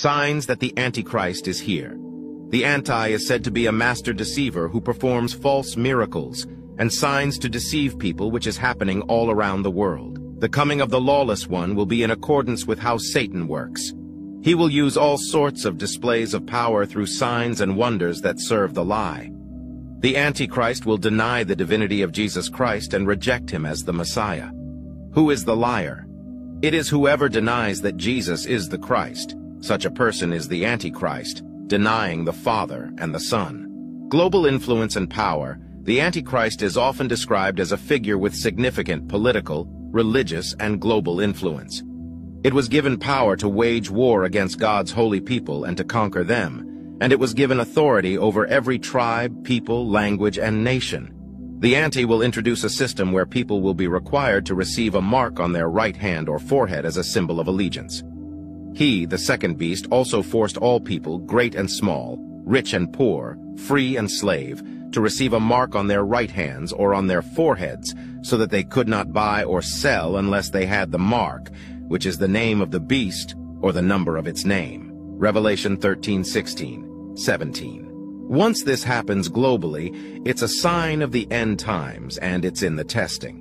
Signs that the Antichrist is here. The Anti is said to be a master deceiver who performs false miracles and signs to deceive people which is happening all around the world. The coming of the lawless one will be in accordance with how Satan works. He will use all sorts of displays of power through signs and wonders that serve the lie. The Antichrist will deny the divinity of Jesus Christ and reject him as the Messiah. Who is the liar? It is whoever denies that Jesus is the Christ. Such a person is the Antichrist, denying the Father and the Son. Global influence and power, the Antichrist is often described as a figure with significant political, religious, and global influence. It was given power to wage war against God's holy people and to conquer them, and it was given authority over every tribe, people, language, and nation. The Anti will introduce a system where people will be required to receive a mark on their right hand or forehead as a symbol of allegiance. He, the second beast, also forced all people, great and small, rich and poor, free and slave, to receive a mark on their right hands or on their foreheads, so that they could not buy or sell unless they had the mark, which is the name of the beast or the number of its name. Revelation 13, 16, 17. Once this happens globally, it's a sign of the end times and it's in the testing.